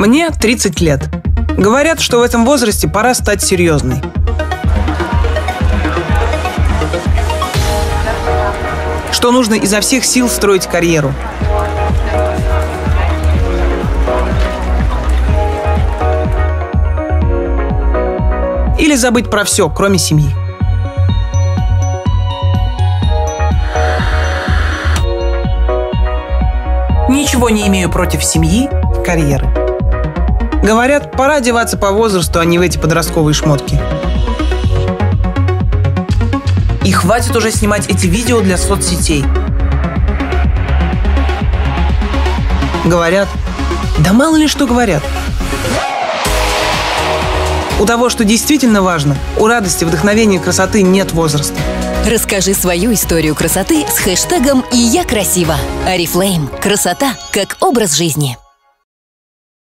Мне 30 лет. Говорят, что в этом возрасте пора стать серьезной. Что нужно изо всех сил строить карьеру. Или забыть про все, кроме семьи. Ничего не имею против семьи карьеры. Говорят, пора одеваться по возрасту, а не в эти подростковые шмотки. И хватит уже снимать эти видео для соцсетей. Говорят. Да мало ли что говорят. У того, что действительно важно, у радости, вдохновения и красоты нет возраста. Расскажи свою историю красоты с хэштегом «И я красива». Арифлейм. Красота как образ жизни.